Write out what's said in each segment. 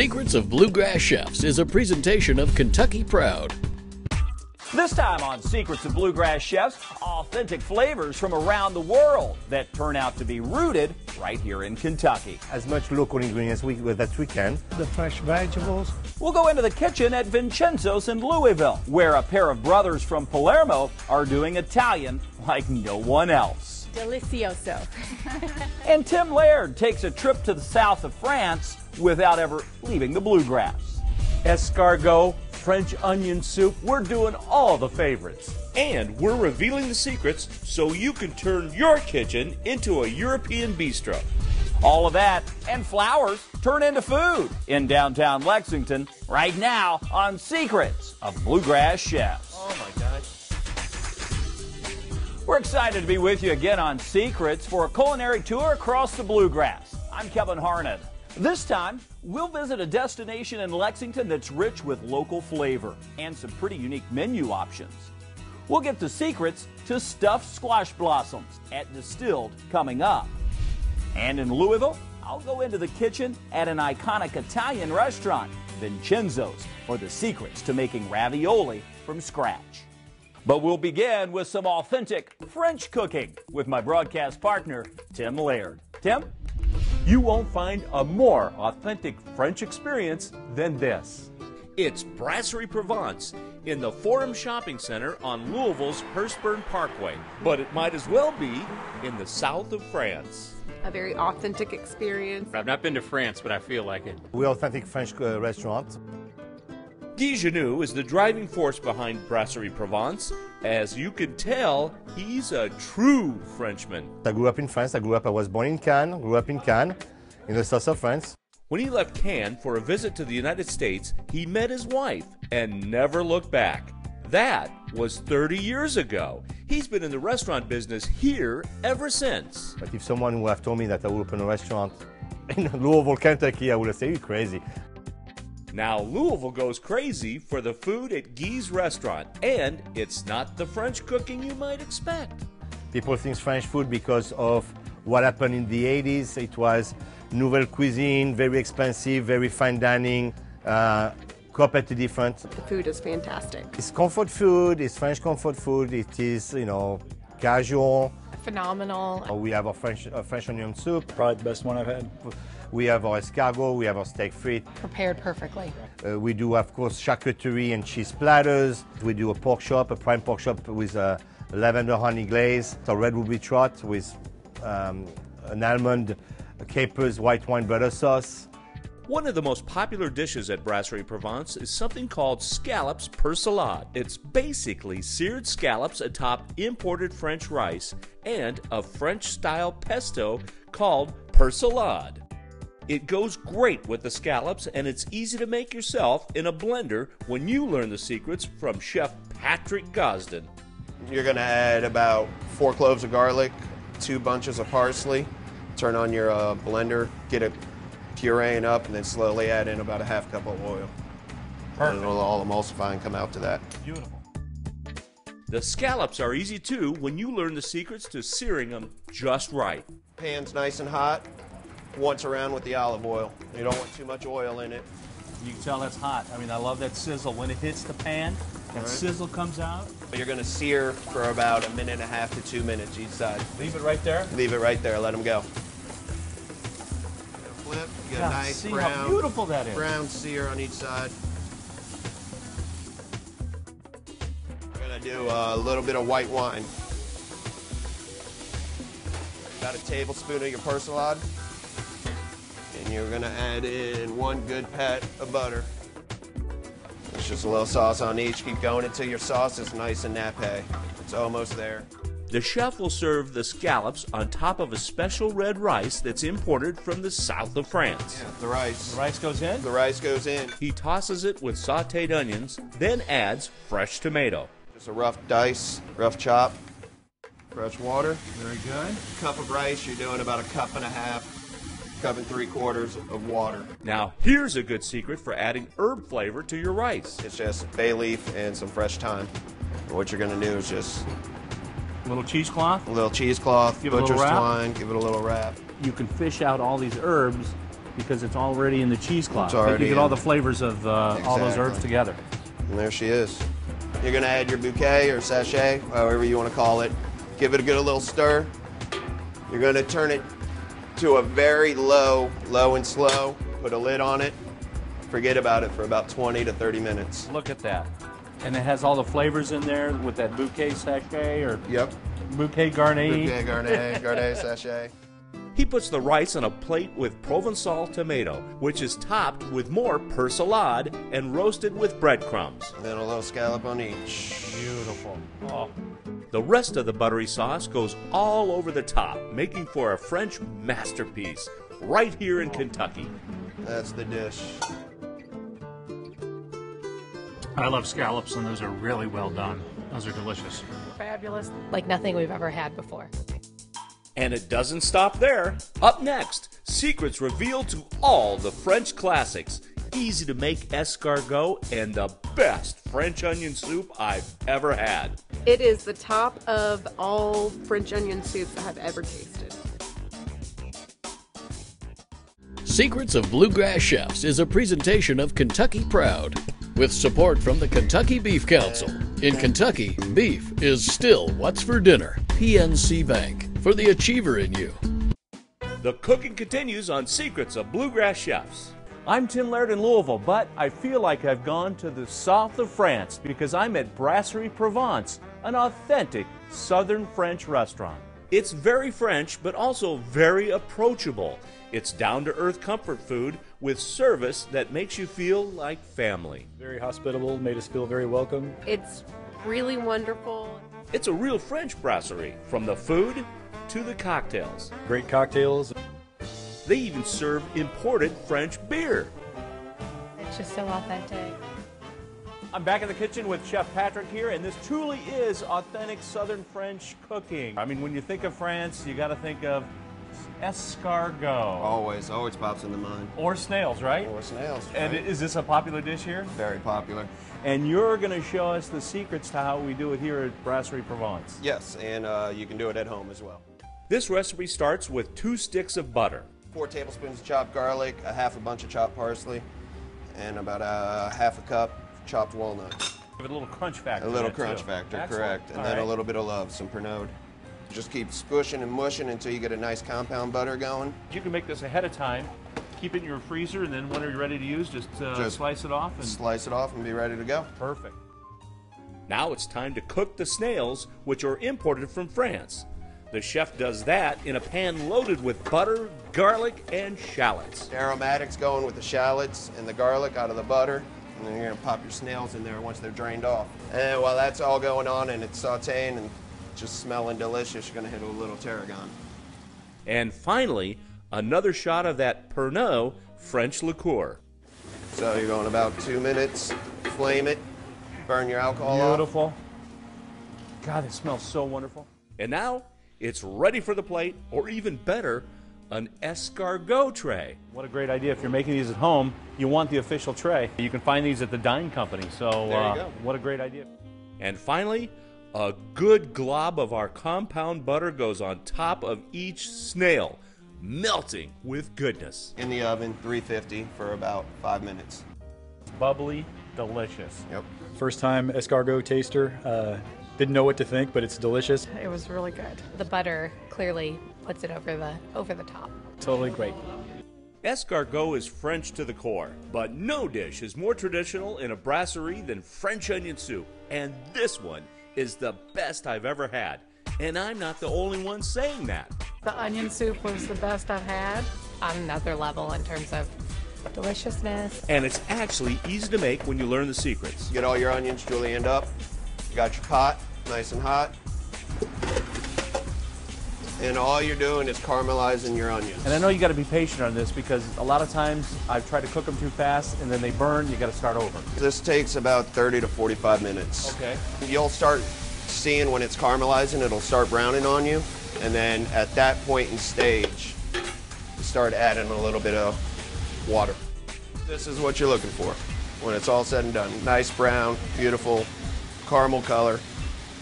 Secrets of Bluegrass Chefs is a presentation of Kentucky Proud. This time on Secrets of Bluegrass Chefs, authentic flavors from around the world that turn out to be rooted right here in Kentucky. As much local ingredients we, that we can. The fresh vegetables. We'll go into the kitchen at Vincenzo's in Louisville, where a pair of brothers from Palermo are doing Italian like no one else. Delicioso. and Tim Laird takes a trip to the south of France without ever leaving the bluegrass. Escargot, French onion soup, we're doing all the favorites. And we're revealing the secrets so you can turn your kitchen into a European bistro. All of that and flowers turn into food in downtown Lexington right now on Secrets of Bluegrass Chefs. Oh my gosh. We're excited to be with you again on Secrets for a culinary tour across the bluegrass. I'm Kevin Harned. This time, we'll visit a destination in Lexington that's rich with local flavor and some pretty unique menu options. We'll get the secrets to stuffed squash blossoms at Distilled coming up. And in Louisville, I'll go into the kitchen at an iconic Italian restaurant, Vincenzo's, for the secrets to making ravioli from scratch. But we'll begin with some authentic French cooking with my broadcast partner, Tim Laird. Tim? You won't find a more authentic French experience than this. It's Brasserie Provence in the Forum Shopping Center on Louisville's Hurstbourne Parkway, but it might as well be in the south of France. A very authentic experience. I've not been to France, but I feel like it. We're authentic French uh, restaurant. Guy is the driving force behind Brasserie Provence. As you can tell, he's a true Frenchman. I grew up in France. I grew up, I was born in Cannes, grew up in Cannes, in the south of France. When he left Cannes for a visit to the United States, he met his wife and never looked back. That was 30 years ago. He's been in the restaurant business here ever since. But if someone would have told me that I would open a restaurant in Louisville, Kentucky, I would have said, you crazy. Now, Louisville goes crazy for the food at Guy's restaurant, and it's not the French cooking you might expect. People think French food because of what happened in the 80s. It was nouvelle cuisine, very expensive, very fine dining, uh, completely different. The food is fantastic. It's comfort food, it's French comfort food, it is, you know, casual. Phenomenal. We have our French, uh, French onion soup. Probably the best one I've had. We have our escargot, we have our steak frites. Prepared perfectly. Uh, we do, of course, charcuterie and cheese platters. We do a pork chop, a prime pork chop with a lavender honey glaze, a red ruby trout with um, an almond capers white wine butter sauce. One of the most popular dishes at Brasserie Provence is something called scallops persillade. It's basically seared scallops atop imported French rice and a French style pesto called persillade. It goes great with the scallops and it's easy to make yourself in a blender when you learn the secrets from Chef Patrick Gosden. You're going to add about four cloves of garlic, two bunches of parsley, turn on your uh, blender, get it pureeing up, and then slowly add in about a half cup of oil. Perfect. And it'll all emulsify and come out to that. Beautiful. The scallops are easy too when you learn the secrets to searing them just right. Pan's nice and hot once around with the olive oil. You don't want too much oil in it. You can tell that's hot. I mean, I love that sizzle. When it hits the pan, that right. sizzle comes out. You're going to sear for about a minute and a half to two minutes each side. Leave it right there? Leave it right there. Let them go. You get yeah, a nice see brown, how beautiful that is. brown sear on each side. We're going to do uh, a little bit of white wine. About a tablespoon of your persillade. And you're gonna add in one good pat of butter. It's just a little sauce on each. Keep going until your sauce is nice and nappe. It's almost there. The chef will serve the scallops on top of a special red rice that's imported from the south of France. Yeah, the rice. The rice goes in? The rice goes in. He tosses it with sauteed onions, then adds fresh tomato. Just a rough dice, rough chop, fresh water. Very good. Cup of rice, you're doing about a cup and a half cup and three quarters of water. Now, here's a good secret for adding herb flavor to your rice. It's just bay leaf and some fresh thyme. What you're going to do is just a little cheesecloth, a little cheesecloth, give butcher's twine, give it a little wrap. You can fish out all these herbs because it's already in the cheesecloth. You get all the flavors of uh, all those herbs together. And there she is. You're gonna add your bouquet or sachet, however you want to call it. Give it a good little stir. You're gonna turn it to a very low, low and slow. Put a lid on it. Forget about it for about 20 to 30 minutes. Look at that. And it has all the flavors in there with that bouquet sachet or Yep. bouquet garni. Bouquet garnet, garnet sachet. He puts the rice on a plate with Provençal tomato, which is topped with more persillade and roasted with breadcrumbs. And then a little scallop on each. Beautiful. Oh, The rest of the buttery sauce goes all over the top, making for a French masterpiece right here in oh. Kentucky. That's the dish. I love scallops, and those are really well done. Those are delicious. Fabulous. Like nothing we've ever had before. And it doesn't stop there. Up next, secrets revealed to all the French classics. Easy to make escargot and the best French onion soup I've ever had. It is the top of all French onion soups I have ever tasted. Secrets of Bluegrass Chefs is a presentation of Kentucky Proud with support from the Kentucky Beef Council. In Kentucky, beef is still what's for dinner. PNC Bank for the achiever in you. The cooking continues on Secrets of Bluegrass Chefs. I'm Tim Laird in Louisville, but I feel like I've gone to the south of France because I'm at Brasserie Provence, an authentic southern French restaurant. It's very French, but also very approachable. It's down to earth comfort food with service that makes you feel like family. Very hospitable, made us feel very welcome. It's really wonderful. It's a real French brasserie, from the food to the cocktails. Great cocktails. They even serve imported French beer. It's just so authentic. I'm back in the kitchen with Chef Patrick here, and this truly is authentic southern French cooking. I mean, when you think of France, you got to think of escargot Always, always pops into mind. or snails, right? Or snails. Right? And is this a popular dish here? very popular. And you're going to show us the secrets to how we do it here at Brasserie Provence. Yes, and uh, you can do it at home as well. This recipe starts with two sticks of butter. Four tablespoons of chopped garlic, a half a bunch of chopped parsley, and about a half a cup chopped walnuts. Give it a little crunch factor. A little crunch too. factor, Excellent. correct. And All then right. a little bit of love, some Pernod. Just keep squishing and mushing until you get a nice compound butter going. You can make this ahead of time, keep it in your freezer, and then when you're ready to use, just, uh, Just slice it off and Slice it off and be ready to go. perfect. Now it's time to cook the snails, which are imported from France. The chef does that in a pan loaded with butter, garlic, and shallots. Aromatics going with the shallots and the garlic out of the butter. And then you're gonna pop your snails in there once they're drained off. And while that's all going on and it's sauteing and just smelling delicious, you're gonna hit a little tarragon. And finally, another shot of that Pernod French liqueur. So you're going about two minutes, flame it, burn your alcohol off. Beautiful. God, it smells so wonderful. And now it's ready for the plate, or even better, an escargot tray. What a great idea. If you're making these at home, you want the official tray. You can find these at the Dine Company. So, There you uh, go. what a great idea. And finally, a good glob of our compound butter goes on top of each snail, melting with goodness. In the oven, 350 for about five minutes. Bubbly, delicious. Yep. First time escargot taster. Uh, didn't know what to think, but it's delicious. It was really good. The butter clearly puts it over the over the top. Totally great. Escargot is French to the core, but no dish is more traditional in a brasserie than French onion soup, and this one is the best I've ever had. And I'm not the only one saying that. The onion soup was the best I've had. On another level in terms of deliciousness. And it's actually easy to make when you learn the secrets. Get all your onions julienned up. You got your pot, nice and hot. And all you're doing is caramelizing your onions. And I know you got to be patient on this because a lot of times I've tried to cook them too fast and then they burn. You got to start over. This takes about 30 to 45 minutes. Okay. You'll start seeing when it's caramelizing, it'll start browning on you. And then at that point in stage, you start adding a little bit of water. This is what you're looking for when it's all said and done. Nice brown, beautiful caramel color,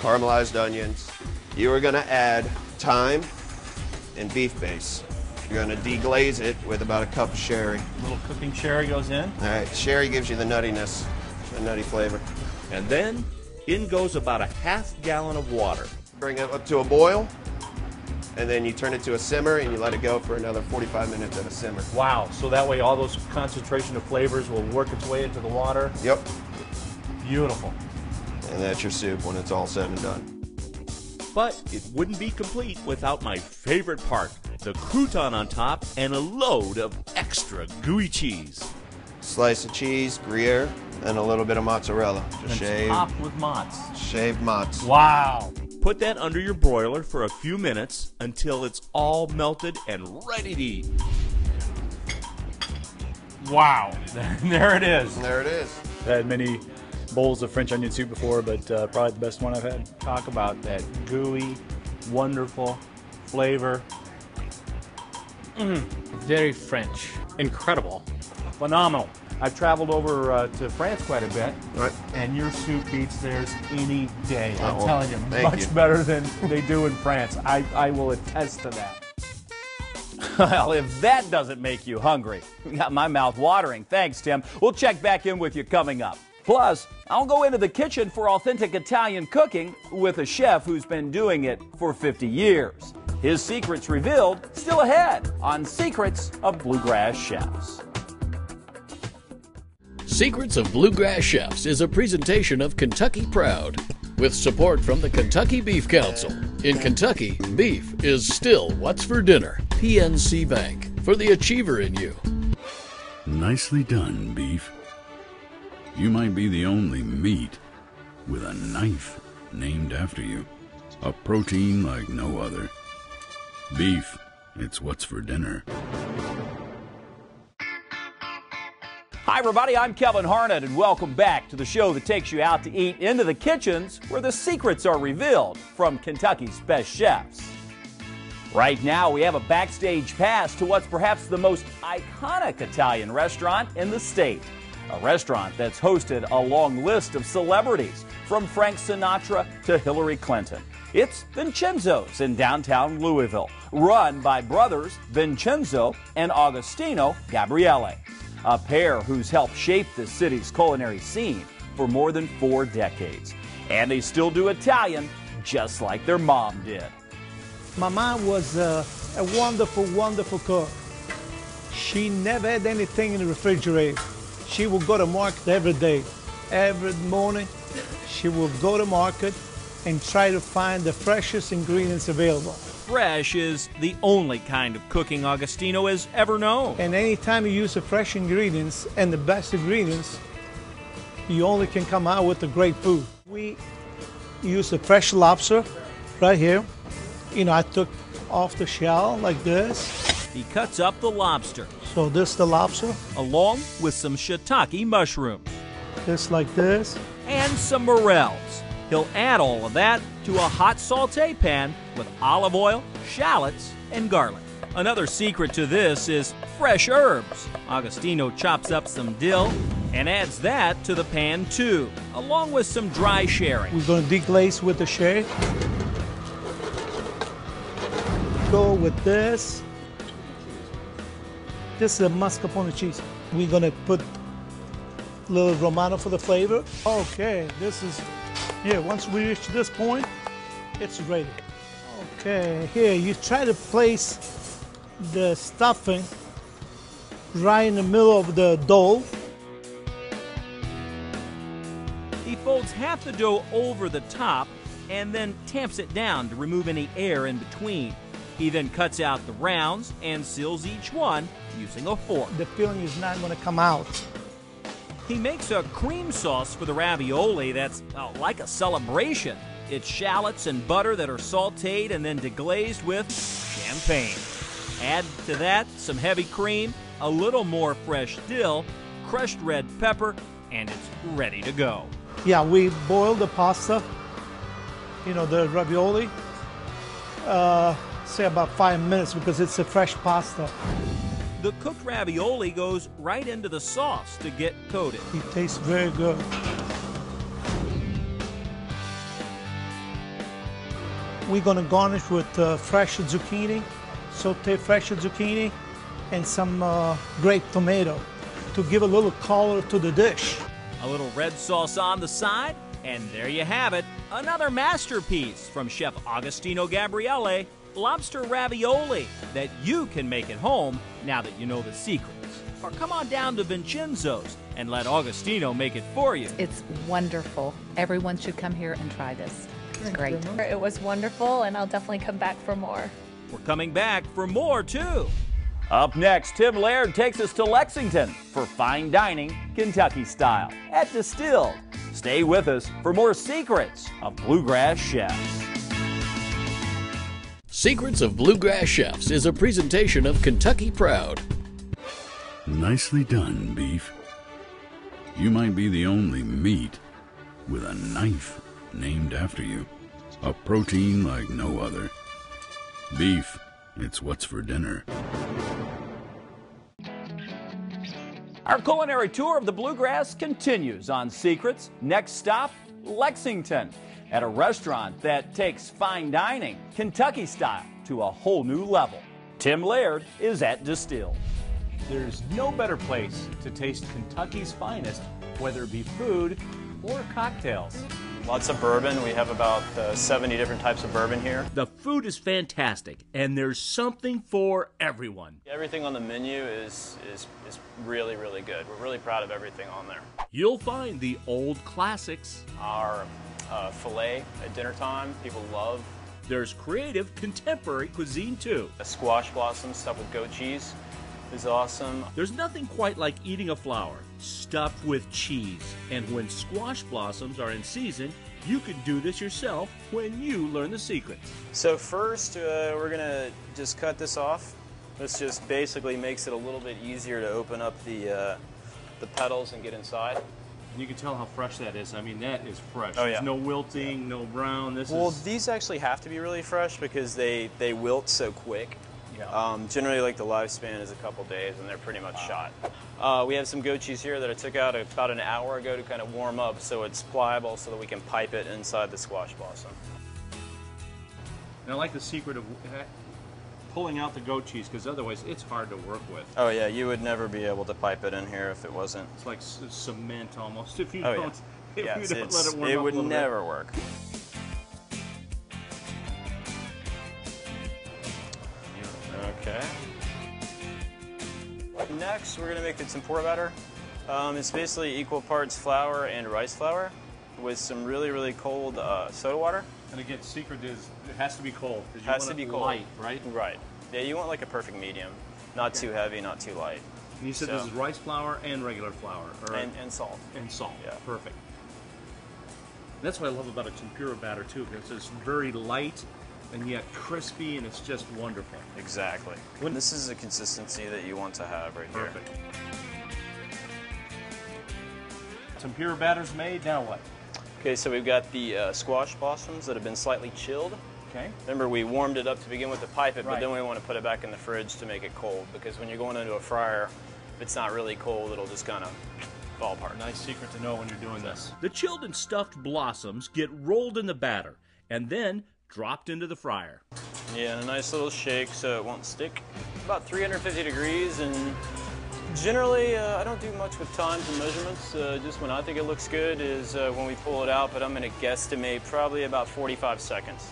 caramelized onions. You are gonna add thyme and beef base. You're gonna deglaze it with about a cup of sherry. A little cooking sherry goes in. All right, sherry gives you the nuttiness, the nutty flavor. And then in goes about a half gallon of water. Bring it up to a boil, and then you turn it to a simmer and you let it go for another 45 minutes at a simmer. Wow. So that way all those concentration of flavors will work its way into the water. Yep. Beautiful. And that's your soup when it's all said and done. But it wouldn't be complete without my favorite part the crouton on top and a load of extra gooey cheese. Slice of cheese, Gruyere, and a little bit of mozzarella. Just And shaved, topped with mozz. shaved mozz. Wow. Put that under your broiler for a few minutes until it's all melted and ready to eat. Wow. there it is. There it is. I've had many bowls of French onion soup before, but uh, probably the best one I've had. Talk about that gooey, wonderful flavor. Very French. Incredible. Phenomenal. I've traveled over uh, to France quite a bit, Right. and your soup beats theirs any day. I'm Oh, telling you, thank much you. better than they do in France. I, I will attest to that. Well, if that doesn't make you hungry, got my mouth watering. Thanks, Tim. We'll check back in with you coming up. Plus, I'll go into the kitchen for authentic Italian cooking with a chef who's been doing it for 50 years. His secrets revealed still ahead on Secrets of Bluegrass Chefs. Secrets of Bluegrass Chefs is a presentation of Kentucky Proud with support from the Kentucky Beef Council. In Kentucky, beef is still what's for dinner. PNC Bank for the achiever in you. Nicely done, beef. You might be the only meat with a knife named after you. A protein like no other. Beef, it's what's for dinner. Hi, everybody. I'm Kevin Harned, and welcome back to the show that takes you out to eat into the kitchens where the secrets are revealed from Kentucky's best chefs. Right now, we have a backstage pass to what's perhaps the most iconic Italian restaurant in the state. A restaurant that's hosted a long list of celebrities, from Frank Sinatra to Hillary Clinton. It's Vincenzo's in downtown Louisville, run by brothers Vincenzo and Agostino Gabriele, a pair who's helped shape the city's culinary scene for more than four decades. And they still do Italian just like their mom did. My mom was uh, a wonderful, wonderful cook. She never had anything in the refrigerator. She will go to market every day. Every morning, she will go to market and try to find the freshest ingredients available. Fresh is the only kind of cooking Agostino has ever known. And anytime you use the fresh ingredients and the best ingredients, you only can come out with the great food. We use the fresh lobster right here. You know, I took off the shell like this. He cuts up the lobster So this the lobster, along with some shiitake mushrooms just like this. and some morels. He'll add all of that to a hot saute pan with olive oil, shallots, and garlic. Another secret to this is fresh herbs. Agostino chops up some dill and adds that to the pan too, along with some dry sherry. We're going to deglaze with the sherry. Go with this. This is a mascarpone cheese. We're to put a little romano for the flavor. Okay, this is, here, once we reach this point, it's ready. Okay, here, you try to place the stuffing right in the middle of the dough. He folds half the dough over the top and then tamps it down to remove any air in between. He then cuts out the rounds and seals each one using a fork. The filling is not going to come out. He makes a cream sauce for the ravioli that's uh, like a celebration. It's shallots and butter that are sauteed and then deglazed with champagne. Add to that some heavy cream, a little more fresh dill, crushed red pepper, and it's ready to go. Yeah, we boil the pasta, you know, the ravioli, uh, say about five minutes because it's a fresh pasta. The cooked ravioli goes right into the sauce to get coated. It tastes very good. We're gonna garnish with uh, fresh zucchini, saute fresh zucchini, and some uh, grape tomato to give a little color to the dish. A little red sauce on the side, and there you have it. Another masterpiece from Chef Agostino Gabriele, lobster ravioli that you can make at home now that you know the secrets. Or come on down to Vincenzo's and let Agostino make it for you. It's wonderful. Everyone should come here and try this. It's great. It was wonderful, and I'll definitely come back for more. We're coming back for more, too. Up next, Tim Laird takes us to Lexington for fine dining, Kentucky style, at Distilled. Stay with us for more secrets of bluegrass chefs. Secrets of Bluegrass Chefs is a presentation of Kentucky Proud. Nicely done, beef. You might be the only meat with a knife named after you. A protein like no other. Beef, it's what's for dinner. Our culinary tour of the bluegrass continues on Secrets. Next stop, Lexington, at a restaurant that takes fine dining, Kentucky style, to a whole new level. Tim Laird is at Distilled. There's no better place to taste Kentucky's finest, whether it be food or cocktails. Lots of bourbon. We have about uh, 70 different types of bourbon here. The food is fantastic, and there's something for everyone. Everything on the menu is, is, is really, really good. We're really proud of everything on there. You'll find the old classics. Our uh, filet at dinner time, people love. There's creative contemporary cuisine too. A squash blossom stuffed with goat cheese is awesome. There's nothing quite like eating a flower stuffed with cheese. And when squash blossoms are in season, you can do this yourself when you learn the secrets. So first, uh, we're gonna just cut this off. This just basically makes it a little bit easier to open up the uh, the petals and get inside. You can tell how fresh that is. I mean, that is fresh. Oh, yeah. There's no wilting, no brown. This Well, is. these actually have to be really fresh because they, they wilt so quick. Yeah. Um, generally, like the lifespan is a couple days, and they're pretty much shot. Uh, we have some goat cheese here that I took out about an hour ago to kind of warm up, so it's pliable, so that we can pipe it inside the squash blossom. And I like the secret of pulling out the goat cheese because otherwise it's hard to work with. Oh yeah, you would never be able to pipe it in here if it wasn't. It's like cement almost. If you Oh, don't, if Yes, you don't let it warm it up would a little bit. never work. Next, we're gonna make the tempura batter. Um, it's basically equal parts flour and rice flour with some really, really cold uh, soda water. And again, secret is it has to be cold. you Has want to be it cold. light, right? Right. Yeah, you want like a perfect medium. Not too heavy, not too light. And you said So- this is rice flour and regular flour, or And, and salt. and salt. Yeah. Perfect. That's what I love about a tempura batter too, because it's very light and yet crispy, and it's just wonderful. Exactly. this is the consistency that you want to have right here. Perfect. Tempura batter's made. Now what? Okay, so we've got the uh, squash blossoms that have been slightly chilled. Okay. Remember, we warmed it up to begin with to pipe it, but then we want to put it back in the fridge to make it cold because when you're going into a fryer, if it's not really cold, it'll just kind of fall apart. Nice secret to know when you're doing this. The chilled and stuffed blossoms get rolled in the batter and then dropped into the fryer. Yeah, and a nice little shake so it won't stick. About 350 degrees, and generally uh, I don't do much with times and measurements. Uh, just when I think it looks good is uh, when we pull it out, but I'm going to guesstimate probably about 45 seconds.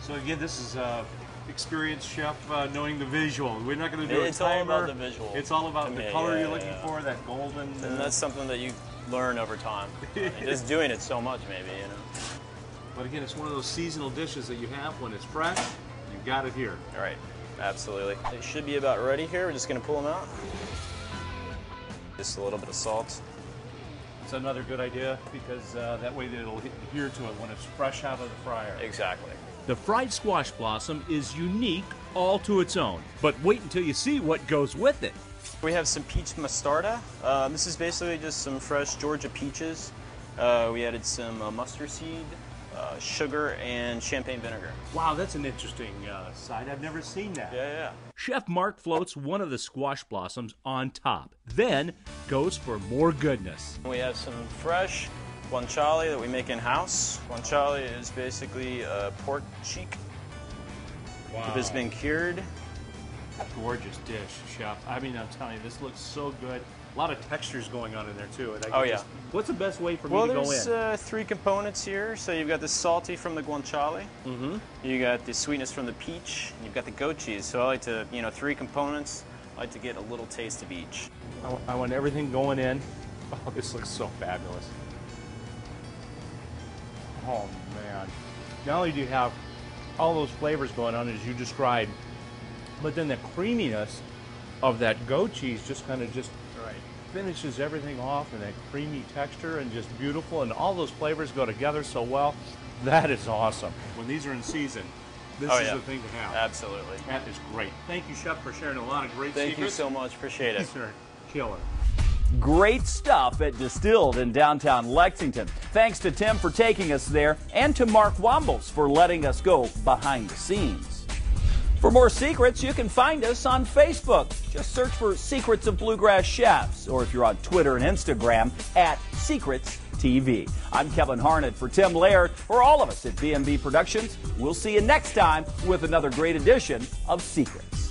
So again, this is uh, experienced chef uh, knowing the visual. We're not going to do it. It's a all about the visual It's all about the me, color yeah, you're looking yeah. for, that golden. And that's something that you learn over time. And just doing it so much, maybe, you know. But again, it's one of those seasonal dishes that you have when it's fresh. You've got it here. All right, absolutely. It should be about ready here. We're just going to pull them out. Just a little bit of salt. It's another good idea because uh, that way it'll adhere to it when it's fresh out of the fryer. Exactly. The fried squash blossom is unique all to its own, but wait until you see what goes with it. We have some peach mostarda. Uh, this is basically just some fresh Georgia peaches. Uh, we added some uh, mustard seed, sugar, and champagne vinegar. Wow, that's an interesting uh, side. I've never seen that. Yeah, yeah. Chef Mark floats one of the squash blossoms on top, then goes for more goodness. We have some fresh guanciale that we make in-house. Guanciale is basically uh, pork cheek. Wow. If it's been cured, gorgeous dish, chef. I mean, I'm telling you, this looks so good. A lot of textures going on in there too. And I Oh, yeah. just- what's the best way for well, me to go there's in? uh, three components here. So you've got the salty from the guanciale. Mm-hmm. You got the sweetness from the peach. And you've got the goat cheese. So I like to, you know, three components. I like to get a little taste of each. I, I want everything going in. Oh, this looks so fabulous. Oh man! Not only do you have all those flavors going on as you described, but then the creaminess of that goat cheese just kind of just finishes everything off in that creamy texture and just beautiful, and all those flavors go together so well. That is awesome. When these are in season, this Oh, is yeah. the thing to have. Absolutely. That is great. Thank you, Chef, for sharing a lot of great Thank secrets. you so much. Appreciate it. These are killer. Great stuff at Distilled in downtown Lexington. Thanks to Tim for taking us there and to Mark Wombles for letting us go behind the scenes. For more secrets, you can find us on Facebook. Just search for Secrets of Bluegrass Chefs, or if you're on Twitter and Instagram, at Secrets TV. I'm Kevin Harned for Tim Laird. For all of us at BMB Productions, we'll see you next time with another great edition of Secrets.